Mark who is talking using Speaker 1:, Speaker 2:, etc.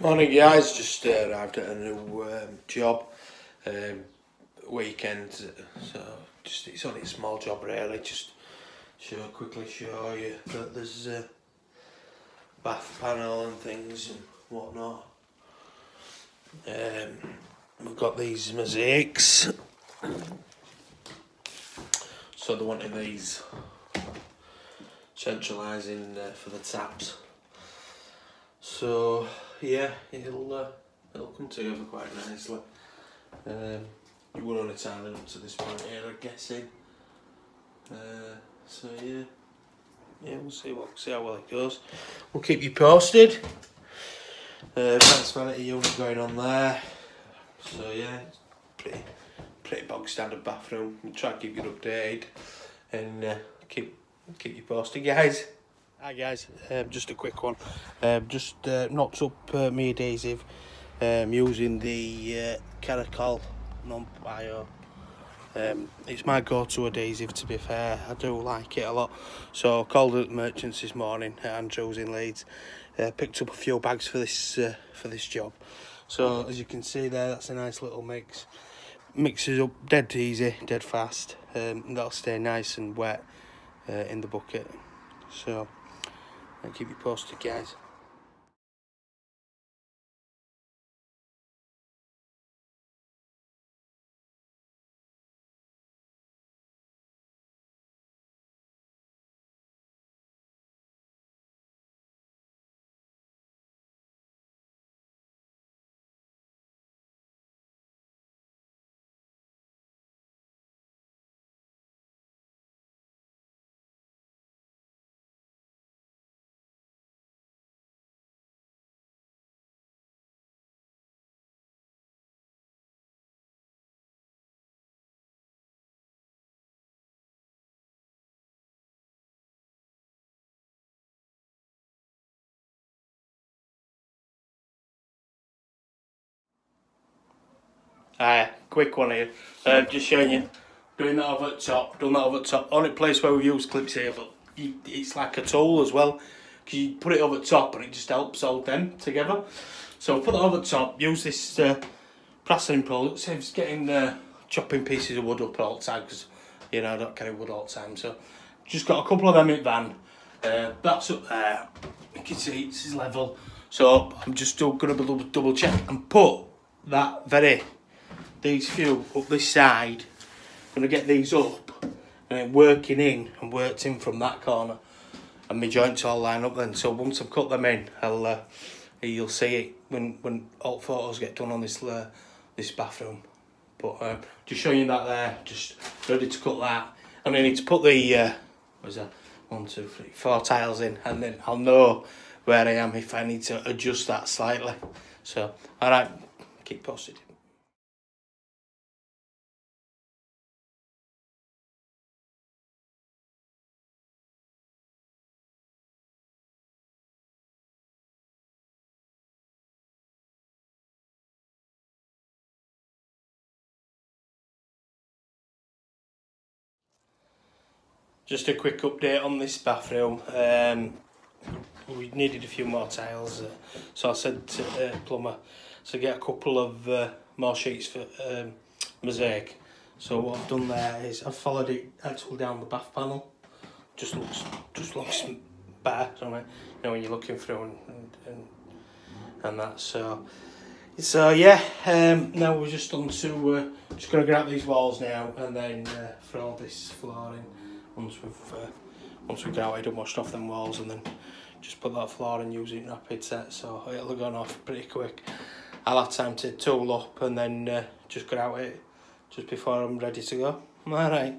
Speaker 1: Morning guys, just uh, arrived at a new um, job, um, weekend, so just it's only a small job really, just show quickly show you that there's a bath panel and things and whatnot. Um, we've got these mosaics, so they're wanting these centralising uh, for the taps. So yeah, it'll uh, it'll come together quite nicely. Um, we're only tiling up to this point here, I'm guessing. Uh, so yeah, yeah, we'll see what see how well it goes. We'll keep you posted. Uh, advanced vanity unit going on there. So yeah, pretty pretty bog standard bathroom. We'll try and keep you updated and uh, keep keep you posted, guys. Hi guys, um, just a quick one. Um, just uh, knocked up uh, me adhesive um, using the uh, Kerakoll non-bio. Um, it's my go-to adhesive to be fair, I do like it a lot. So I called at the merchants this morning Andrews in Leeds, uh, picked up a few bags for this uh, for this job. So as you can see there, that's a nice little mix. Mixes up dead easy, dead fast. Um, that'll stay nice and wet uh, in the bucket. So I'll keep you posted, guys. Aye, quick one here. Uh, just showing you, doing that over the top, doing that over the top. Only place where we use clips here, but you, it's like a tool as well. Because you put it over the top and it just helps hold them together. So put that over the top, use this uh, plastering. It saves getting uh, chopping pieces of wood up all the time because, you know, I don't carry wood all the time. So just got a couple of them in van. Uh, that's up there. You can see it's level. So I'm just still going to double check and put that very these few up this side. I'm going to get these up and then working in and worked in from that corner. And my joints all line up then. So once I've cut them in, I'll uh, you'll see it when when all photos get done on this uh, this bathroom. But uh, just showing you that there, just ready to cut that. And I need to put the uh, what is that? One, two, three, four tiles in, and then I'll know where I am if I need to adjust that slightly. So, all right, keep posted. Just a quick update on this bathroom. Um, we needed a few more tiles, uh, so I said to uh, plumber to get a couple of uh, more sheets for um, mosaic. So what I've done there is I've followed it actually down the bath panel. Just looks just looks better, doesn't it? You know when you're looking through and and, and, and that. So so yeah, um, now we're just on to uh, just gonna grab these walls now and then uh, for all this flooring once we've uh, once we've grouted and washed off them walls and then just put that floor and use it in rapid set so it'll have gone off pretty quick. I'll have time to tool up and then uh, just grout it just before I'm ready to go. Alright.